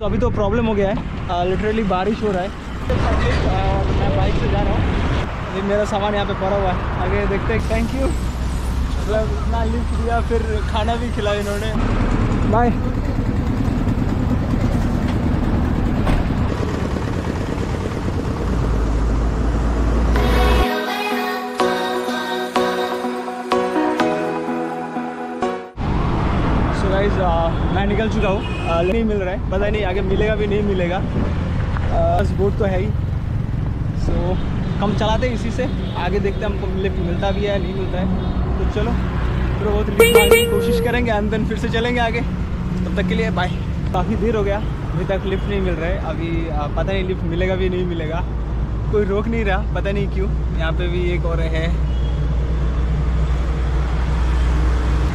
तो अभी तो प्रॉब्लम हो गया है। लिटरली बारिश हो रहा है। मैं बाइक से जा रहा हूँ। अभी मेरा सामान यहाँ पे पड़ा हुआ है। आगे देखते हैं। थैंक यू मतलब इतना लिफ्ट दिया, फिर खाना भी खिलाया इन्होंने। बाय निकल चुका हूँ। नहीं मिल रहा है। पता नहीं, आगे मिलेगा भी, नहीं मिलेगा। बस बोट तो है ही। सो कम चलाते हैं इसी से। आगे देखते हैं, हमको लिफ्ट मिलता भी है, नहीं मिलता है। तो चलो, थोड़ा बहुत कोशिश करेंगे एंड देन फिर से चलेंगे आगे। तब तक के लिए बाय काफ़ी देर हो गया। अभी तक लिफ्ट नहीं मिल रहा है। अभी पता नहीं लिफ्ट मिलेगा भी, नहीं मिलेगा। कोई रोक नहीं रहा, पता नहीं क्यों। यहाँ पे भी एक और है।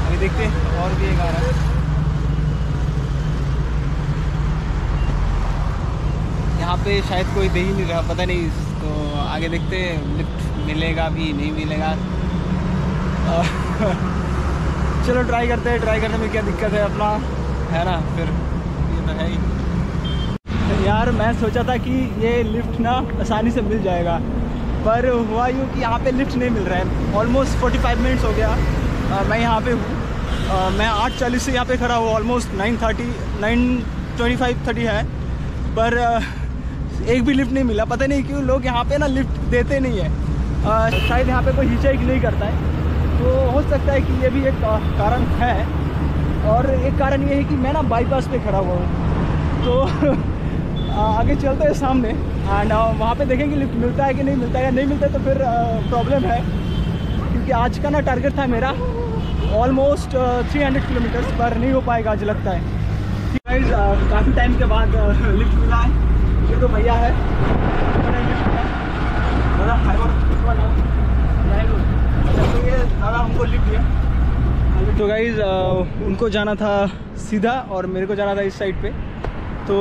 अभी देखते हैं, और भी एक आ रहा है। यहाँ पे शायद कोई दे ही नहीं रहा पता नहीं तो आगे देखते हैं लिफ्ट मिलेगा भी नहीं मिलेगा। चलो ट्राई करते हैं ट्राई करने में क्या दिक्कत है अपना है ना फिर ये तो है ही। यार मैं सोचा था कि ये लिफ्ट ना आसानी से मिल जाएगा पर हुआ यूँ कि यहाँ पे लिफ्ट नहीं मिल रहा है। ऑलमोस्ट 45 मिनट्स हो गया अ, मैं यहाँ पे हूँ। मैं आठ चालीस से यहाँ पे खड़ा हूँ almost nine thirty nine twenty five thirty है पर एक भी लिफ्ट नहीं मिला। पता नहीं क्यों लोग यहाँ पे ना लिफ्ट देते नहीं है। शायद यहाँ पे कोई हिचाइक नहीं करता है। तो हो सकता है कि ये भी एक कारण है। और एक कारण ये है कि मैं ना बाईपास पे खड़ा हुआ हूँ। तो आगे चलते हैं सामने। एंड वहाँ पे देखेंगे लिफ्ट मिलता है कि नहीं मिलता है। नहीं मिलता है तो फिर प्रॉब्लम है। क्योंकि आज का ना टारगेट था मेरा। ऑलमोस्ट थ्री हंड्रेड किलोमीटर्स पर नहीं हो पाएगा आज लगता है। काफ़ी टाइम के बाद लिफ्ट मिला है। ये तो भैया है। दादा। अच्छा, तो ये दादा लिफ्ट तो गाइज़ उनको जाना था सीधा और मेरे को जाना था इस साइड पे। तो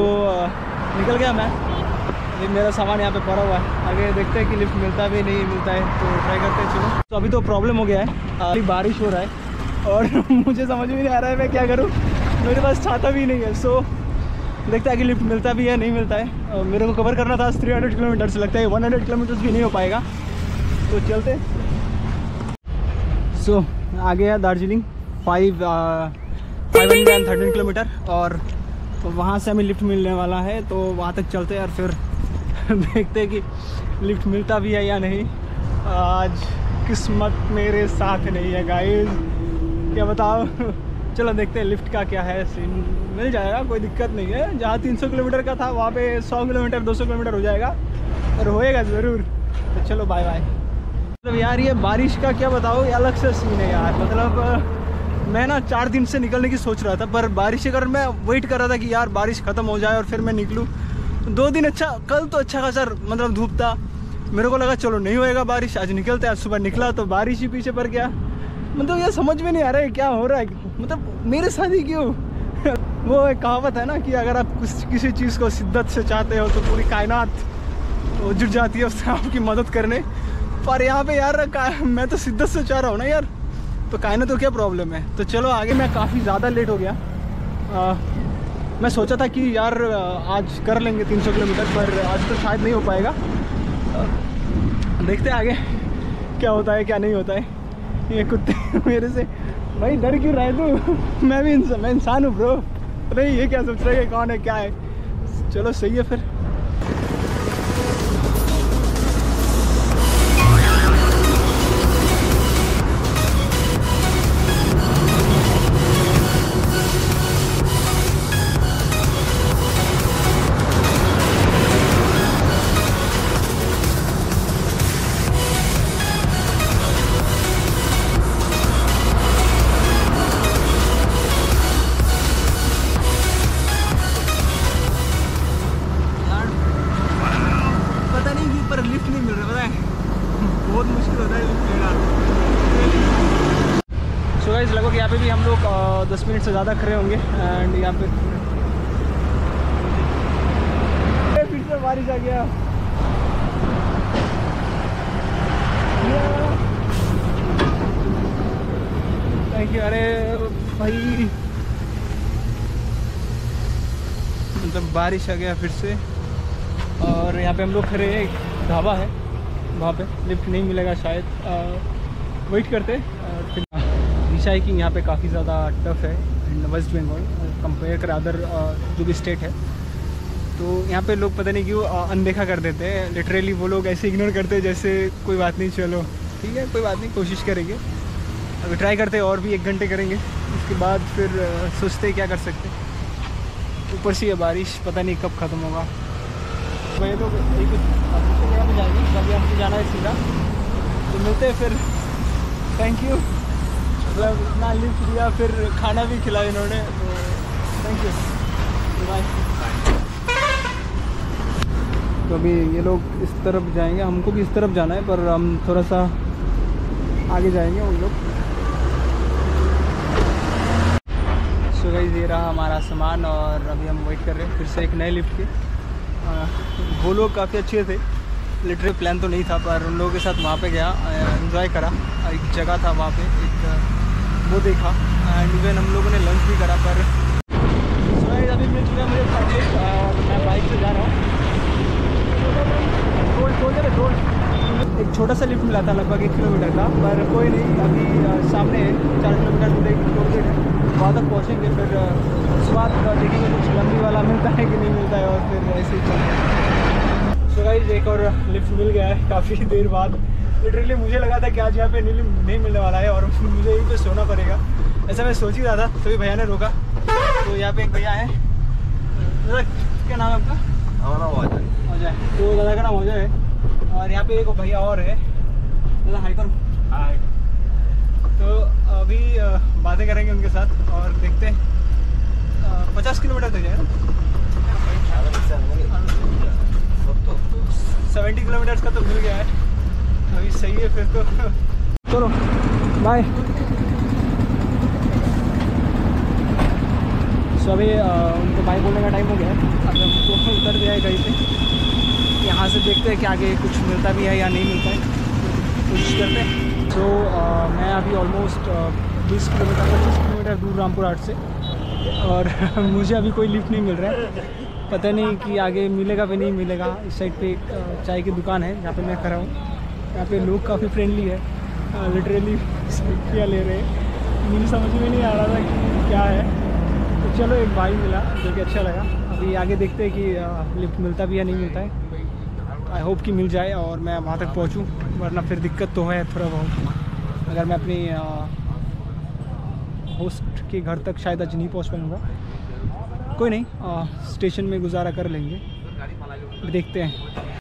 निकल गया मैं। अभी मेरा सामान यहाँ पे पड़ा हुआ है। आगे देखते हैं कि लिफ्ट मिलता भी नहीं मिलता है। तो ट्राई करते हैं चलो। तो अभी तो प्रॉब्लम हो गया है। अभी बारिश हो रहा है। और मुझे समझ में नहीं आ रहा है मैं क्या करूँ। मेरे पास छाता भी नहीं है सो देखते हैं कि लिफ्ट मिलता भी है नहीं मिलता है। अ, मेरे को कवर करना था थ्री हंड्रेड किलोमीटर्स लगता है। वन हंड्रेड किलोमीटर्स भी नहीं हो पाएगा। तो चलते। सो so, आगे है Darjeeling. Five five hundred thirteen kilometre. और तो वहाँ से हमें लिफ्ट मिलने वाला है। तो वहाँ तक चलते हैं और फिर देखते हैं कि लिफ्ट मिलता भी है या नहीं। आज किस्मत मेरे साथ नहीं है गाइस क्या बताओ? चलो देखते हैं लिफ्ट का क्या है सीन। मिल जाएगा, कोई दिक्कत नहीं है। जहाँ 300 किलोमीटर का था, वहाँ पे 100 किलोमीटर 200 किलोमीटर हो जाएगा। और होएगा ज़रूर। तो चलो बाय बाय मतलब यार, ये बारिश का क्या बताओ ये अलग से सीन है यार। मतलब मैं ना चार दिन से निकलने की सोच रहा था, पर बारिश के कारण मैं वेट कर रहा था कि यार बारिश ख़त्म हो जाए और फिर मैं निकलूँ दो दिन अच्छा कल तो अच्छा खासा मतलब धूप था। मेरे को लगा, चलो नहीं होएगा बारिश, आज निकलते आज सुबह निकला तो बारिश ही पीछे पड़ गया। मतलब ये समझ में नहीं आ रहा है क्या हो रहा है। मतलब मेरे साथ ही क्यों? वो एक कहावत है ना कि अगर आप कुछ किसी चीज़ को शिद्दत से चाहते हो तो पूरी कायनात वो जुट जाती है उससे आपकी मदद करने। पर यहाँ पे यार मैं तो शिद्दत से चाह रहा हूँ ना यार। तो कायनात तो क्या प्रॉब्लम है? तो चलो आगे मैं काफ़ी ज़्यादा लेट हो गया। आ, मैं सोचा था कि यार आज कर लेंगे 300 किलोमीटर पर आज तो शायद नहीं हो पाएगा। देखते आगे क्या होता है क्या नहीं होता है। ये कुत्ते मेरे से, भाई, डर क्यों रहा है तू? मैं भी इंसान मैं इंसान हूँ ब्रो नहीं ये क्या सोच रहा है कौन है, क्या है? चलो, सही है फिर। गाइस लगभग यहाँ पे भी हम लोग दस मिनट से ज़्यादा खड़े होंगे एंड यहाँ पे फिर से बारिश आ गया। अरे, भाई। मतलब बारिश आ गया फिर से। और यहाँ पे हम लोग खड़े हैं एक ढाबा है, वहाँ पे। लिफ्ट नहीं मिलेगा शायद। वेट करते रिसाइकिंग यहाँ पे काफ़ी ज़्यादा टफ है एंड वेस्ट बंगाल कंपेयर कर अदर जो भी स्टेट है। तो यहाँ पे लोग पता नहीं क्यों अ, अनदेखा कर देते हैं। लिटरेली वो लोग ऐसे इग्नोर करते हैं जैसे कोई बात नहीं चलो ठीक है कोई बात नहीं कोशिश करेंगे। अभी ट्राई करते और भी एक घंटे करेंगे उसके बाद फिर सोचते क्या कर सकते ऊपर से ये बारिश पता नहीं कब ख़त्म होगा। वही लोग एक दूसरी जगह पे जाएँगे कभी हमको जाना है सीधा। तो मिलते हैं फिर। थैंक यू मतलब इतना लिफ्ट दिया फिर खाना भी खिलाया इन्होंने तो थैंक यू बाय तो अभी ये लोग इस तरफ़ जाएँगे, हमको भी इस तरफ़ जाना है, पर हम थोड़ा सा आगे जाएँगे उन लोग। सो गाइस ये रहा हमारा सामान और अभी हम वेट कर रहे हैं, फिर से एक नए लिफ्ट के। वो लोग काफ़ी अच्छे थे लिटरली प्लान तो नहीं था, पर उन लोगों के साथ वहाँ पे गया एंजॉय करा, एक जगह था वहाँ पे, एक वो देखा एंड इवन हम लोगों ने लंच भी करा पर। अभी मिल चुका मुझे और मैं बाइक से जा रहा हूँ। एक छोटा सा लिफ्ट मिला था लगभग एक किलोमीटर का, पर कोई नहीं, अभी सामने चार किलोमीटर दूर एक टोल गेट है। वहाँ तक पहुँचेंगे, फिर बाद देखेंगे, कुछ लंबी वाला मिलता है कि नहीं मिलता है, और फिर ऐसे ही चलते गाइस एक और लिफ्ट मिल गया है, काफ़ी देर बाद। लिटरली मुझे लगा था कि आज यहाँ पे नहीं नहीं मिलने वाला है और मुझे यहीं पे सोना पड़ेगा। ऐसा मैं सोच ही रहा था तभी भैया ने रोका। तो यहाँ पे एक भैया है। क्या नाम है आपका? हमारा है। तो दादा का नाम है। और यहाँ पे एक भैया और है। दादा हाई करो। हाय तो अभी बातें करेंगे उनके साथ और देखते हैं। पचास किलोमीटर तक जाए ना सेवेंटी किलोमीटर्स का तो मिल गया है। अभी सही है फिर तो। चलो बाय सो अभी उनको बाय बोलने का टाइम हो गया है। अभी हमको उतर गया है कहीं पे। यहाँ से देखते हैं कि आगे कुछ मिलता भी है या नहीं मिलता है। कोशिश करते हैं। सो मैं अभी ऑलमोस्ट बीस किलोमीटर, पच्चीस किलोमीटर दूर रामपुर हाट से। और मुझे अभी कोई लिफ्ट नहीं मिल रहा है। पता नहीं कि आगे मिलेगा भी नहीं मिलेगा। इस साइड पे चाय की दुकान है, जहाँ पे मैं खड़ा हूँ। यहाँ पे लोग काफ़ी फ्रेंडली है। लिटरली सेल्फियाँ ले रहे हैं। मुझे समझ में नहीं आ रहा था कि क्या है। तो चलो एक भाई मिला जो कि अच्छा लगा। अभी आगे देखते हैं कि लिफ्ट मिलता भी या नहीं मिलता है। आई होप कि मिल जाए और मैं वहाँ तक पहुँचूँ वरना फिर दिक्कत तो है थोड़ा बहुत। अगर मैं अपनी होस्ट के घर तक शायद आज नहीं पहुँच पाऊँगा। कोई नहीं अ, स्टेशन में गुजारा कर लेंगे। देखते हैं।